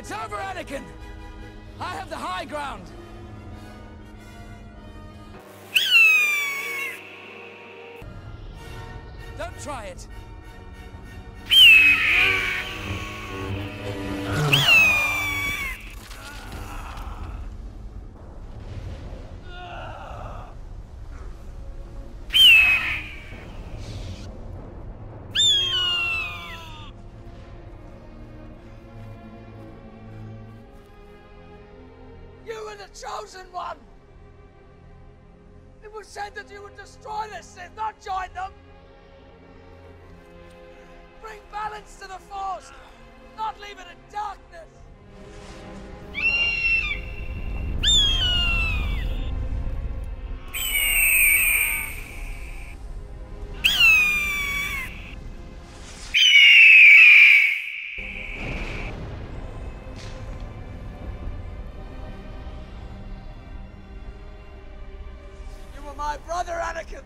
It's over, Anakin! I have the high ground! Don't try it! Were the chosen one! It was said that you would destroy the Sith, not join them! Bring balance to the Force, not leave it in darkness! My brother, Anakin!